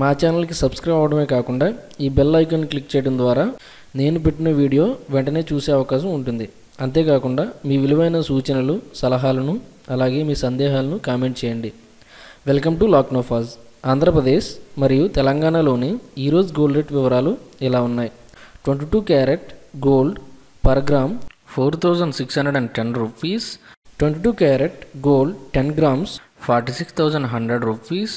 మా ఛానల్కి సబ్స్క్రైబ్ అవడమే కాకుండా ఈ బెల్ ఐకాన్ క్లిక్ చేయడం ద్వారా నేను పెట్టిన వీడియో వెంటనే చూసే అవకాశం ఉంటుంది అంతేకాకుండా మీ విలువైన సూచనలు సలహాలను అలాగే మీ సందేహాలను కామెంట్ చేయండి వెల్కమ్ టు లాక్నోఫాజ్ ఆంధ్రప్రదేశ్ మరియు తెలంగాణలోని ఈరోజు గోల్డ్ రేట్ వివరాలు ఇలా ఉన్నాయి twenty two carat gold per gram four thousand six hundred and ten rupees twenty two carat gold ten grams forty six thousand hundred rupees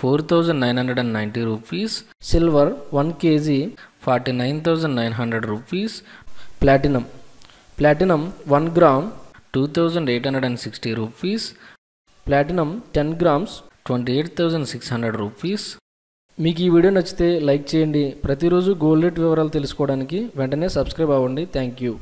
4990 rupees silver 1 kg 49900 rupees platinum platinum 1 gram 2860 rupees platinum 10 grams 28600 rupees మీకు ఈ video నచ్చితే like prati ప్రతిరోజు gold rate వివరాలు తెలుసుకోవడానికి వెంటనే subscribe అవ్వండి thank you.